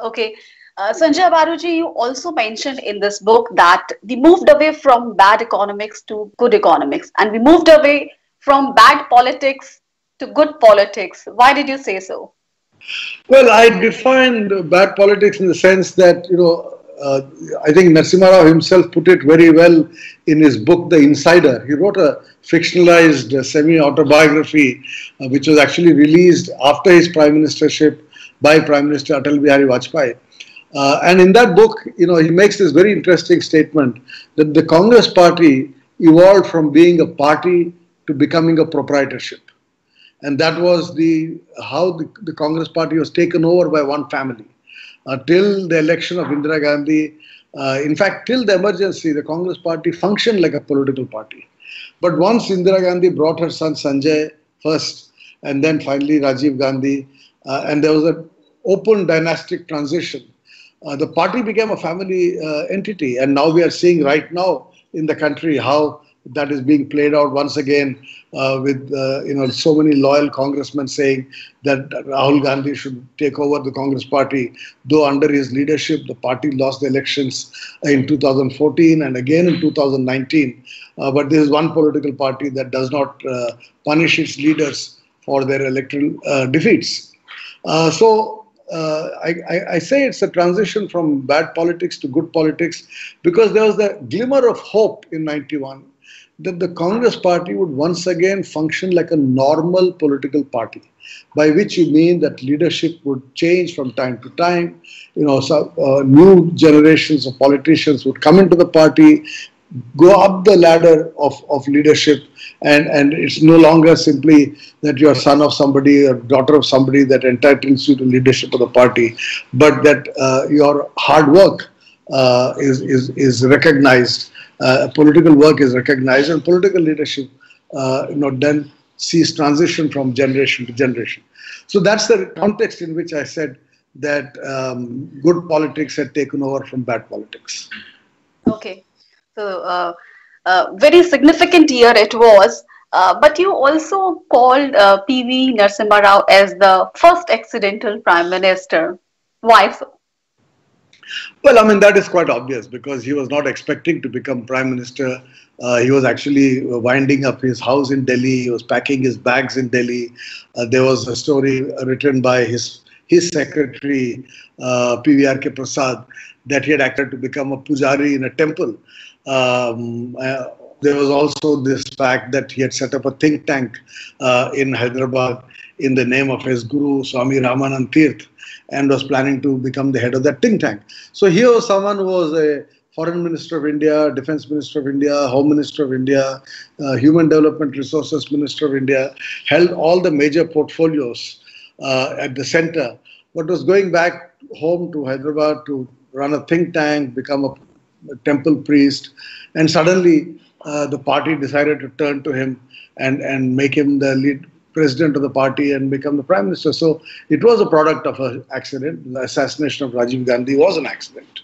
Okay. Uh, Sanjay Baruji, you also mentioned in this book that we moved away from bad economics to good economics, and we moved away from bad politics to good politics. Why did you say so? Well, I defined bad politics in the sense that, you know, uh, I think Narasimha Rao himself put it very well in his book, The Insider. He wrote a fictionalized uh, semi autobiography, uh, which was actually released after his prime ministership by Prime Minister Atal Bihari Vajpayee. Uh, and in that book, you know, he makes this very interesting statement that the Congress party evolved from being a party to becoming a proprietorship. And that was the how the, the Congress party was taken over by one family. Uh, till the election of Indira Gandhi, uh, in fact, till the emergency, the Congress party functioned like a political party. But once Indira Gandhi brought her son Sanjay first, and then finally Rajiv Gandhi, and there was an open dynastic transition. Uh, the party became a family uh, entity, and now we are seeing right now in the country how that is being played out once again uh, with uh, you know so many loyal congressmen saying that Rahul Gandhi should take over the Congress party. Though under his leadership, the party lost the elections in 2014 and again in 2019. Uh, but this is one political party that does not uh, punish its leaders for their electoral uh, defeats. Uh, so uh, I, I, say it's a transition from bad politics to good politics because there was the glimmer of hope in 91 that the Congress party would once again function like a normal political party, by which you mean that leadership would change from time to time. You know, so, uh, new generations of politicians would come into the party, go up the ladder of, of leadership and, and it's no longer simply that you're son of somebody or daughter of somebody that entitles you to leadership of the party, but that uh, your hard work uh, is, is, is recognized, uh, political work is recognized and political leadership uh, you know, then sees transition from generation to generation. So that's the context in which I said that um, good politics had taken over from bad politics. Okay. Uh, uh, very significant year it was. Uh, but you also called uh, P.V. Narasimha Rao as the first accidental prime minister. Why so? Well, I mean, that is quite obvious because he was not expecting to become prime minister. Uh, he was actually winding up his house in Delhi. He was packing his bags in Delhi. Uh, there was a story written by his his secretary, uh, PVRK Prasad, that he had acted to become a pujari in a temple. Um, uh, there was also this fact that he had set up a think tank uh, in Hyderabad in the name of his guru, Swami Ramanand Tirth, and was planning to become the head of that think tank. So here was someone who was a foreign minister of India, defense minister of India, home minister of India, uh, human development resources minister of India, held all the major portfolios at the center, but was going back home to Hyderabad to run a think tank, become a temple priest, and suddenly uh, the party decided to turn to him and, and make him the lead president of the party and become the prime minister. So it was a product of an accident. The assassination of Rajiv Gandhi was an accident.